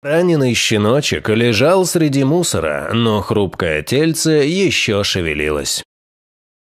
Раненый щеночек лежал среди мусора, но хрупкое тельце еще шевелилось.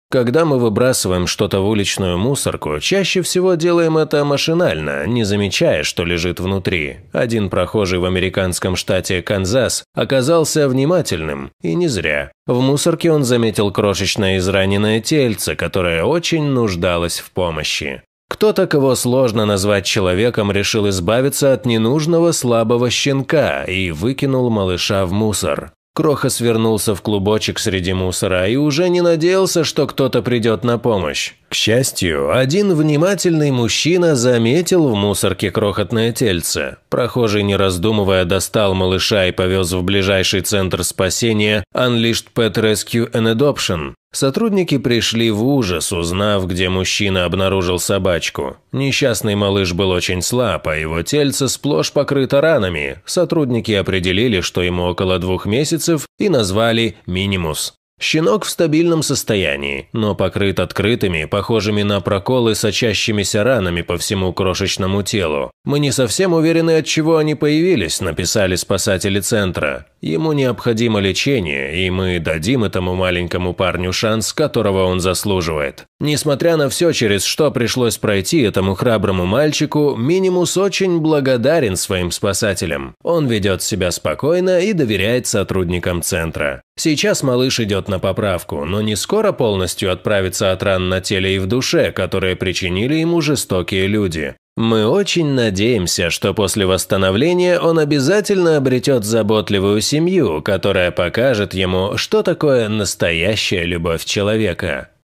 Когда мы выбрасываем что-то в уличную мусорку, чаще всего делаем это машинально, не замечая, что лежит внутри. Один прохожий в американском штате Канзас оказался внимательным, и не зря. В мусорке он заметил крошечное израненное тельце, которое очень нуждалось в помощи. Кто-то, кого сложно назвать человеком, решил избавиться от ненужного слабого щенка и выкинул малыша в мусор. Кроха свернулся в клубочек среди мусора и уже не надеялся, что кто-то придет на помощь. К счастью, один внимательный мужчина заметил в мусорке крохотное тельце. Прохожий, не раздумывая, достал малыша и повез в ближайший центр спасения Unleashed Pet Rescue and Adoption. Сотрудники пришли в ужас, узнав, где мужчина обнаружил собачку. Несчастный малыш был очень слаб, а его тельце сплошь покрыто ранами. Сотрудники определили, что ему около двух месяцев, и назвали «Минимус». Щенок в стабильном состоянии, но покрыт открытыми, похожими на проколы, сочащимися ранами по всему крошечному телу. Мы не совсем уверены, от чего они появились, написали спасатели центра. Ему необходимо лечение, и мы дадим этому маленькому парню шанс, которого он заслуживает. Несмотря на все, через что пришлось пройти этому храброму мальчику, Минимус очень благодарен своим спасателям. Он ведет себя спокойно и доверяет сотрудникам центра. Сейчас малыш идет на поправку, но не скоро полностью отправится от ран на теле и в душе, которые причинили ему жестокие люди. Мы очень надеемся, что после восстановления он обязательно обретет заботливую семью, которая покажет ему, что такое настоящая любовь человека.